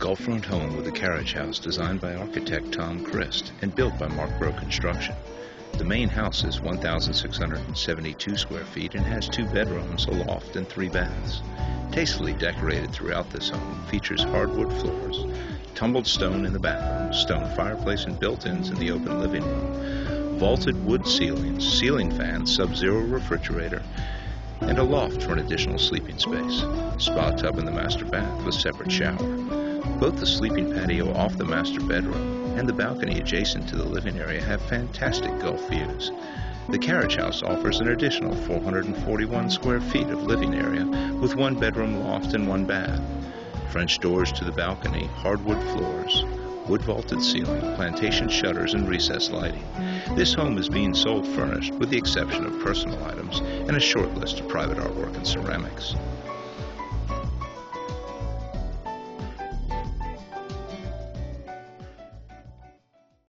Gulfront home with a carriage house designed by architect Tom Christ and built by Mark Breaux Construction. The main house is 1,672 square feet and has two bedrooms, a loft, and three baths. Tastefully decorated throughout this home, features hardwood floors, tumbled stone in the bathroom, stone fireplace and built-ins in the open living room, vaulted wood ceilings, ceiling fans, sub-zero refrigerator, and a loft for an additional sleeping space. Spa tub in the master bath with separate shower. Both the sleeping patio off the master bedroom and the balcony adjacent to the living area have fantastic Gulf views. The carriage house offers an additional 441 square feet of living area with one bedroom loft and one bath. French doors to the balcony, hardwood floors, wood vaulted ceiling, plantation shutters, and recessed lighting. This home is being sold furnished with the exception of personal items and a short list of private artwork and ceramics.